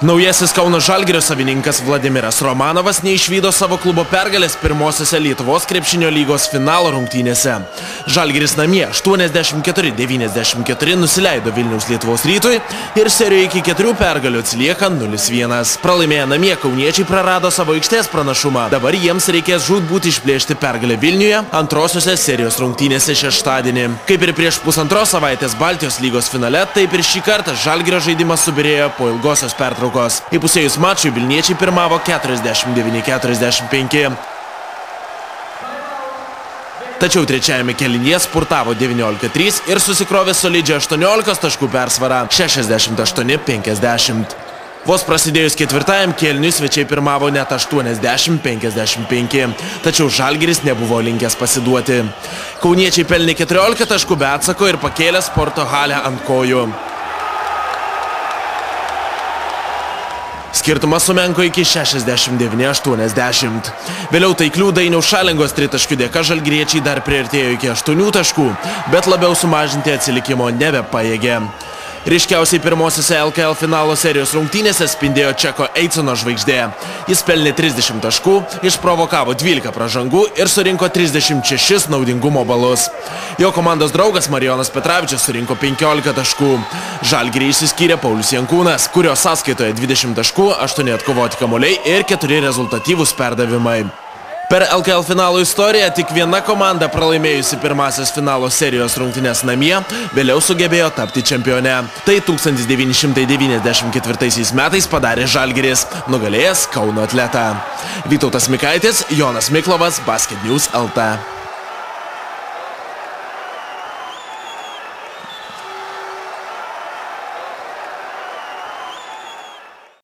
Naujasis Kauno Žalgirio savininkas Vladimiras Romanovas neišvydo savo klubo pergalės pirmosiose Lietuvos krepšinio lygos finalo rungtynėse. Žalgiris namie 84-94 nusileido Vilniaus Lietuvos rytui ir serijoje iki keturių pergalių atsilieka 0-1. Pralaimėję namie, kauniečiai prarado savo aikštės pranašumą. Dabar jiems reikės žūtbūt išplėšti pergalę Vilniuje antrosiose serijos rungtynėse šeštadienį. Kaip ir prieš pusantros savaitės Baltijos lygos finale, taip ir šį kartą Žalgirio žaidimas subirėjo po ilgosios pertraukos pertraukos. Įpusėjus mačui Vilniečiai pirmavo 49-45. Tačiau trečiajame kelinyje spurtavo 19-3 ir susikrovė solidžią 18 taškų persvarą 68-50. Vos prasidėjus ketvirtajam kelniui svečiai pirmavo net 80-55, tačiau Žalgiris nebuvo linkęs pasiduoti. Kauniečiai pelnė 14 taškų be atsako ir pakėlė sporto halę ant kojų. Skirtumas sumenko iki 69-80. Vėliau taiklių dainiaus šalingos tritaškių dėka žalgriečiai dar priartėjo iki 8 taškų, bet labiau sumažinti atsilikimo nebepajėgė. Ryškiausiai pirmosiose LKL finalo serijos rungtynėse spindėjo Čeko Eicono žvaigždė. Jis pelnė 30 taškų, išprovokavo 12 pražangų ir surinko 36 naudingumo balus. Jo komandos draugas Marijonas Petravičius surinko 15 taškų. Žalgirį išsiskyrė Paulius Jankūnas, kurio sąskaitoje 20 taškų, 8 atkovoti kamuoliai ir 4 rezultatyvūs perdavimai. Per LKL finalo istoriją tik viena komanda pralaimėjusi pirmasis finalo serijos rungtynės namie vėliau sugebėjo tapti čempione. Tai 1994 metais padarė Žalgiris, nugalėjęs Kauno atletą. Vytautas Mikaitis, Jonas Miklovas, Basket News LT.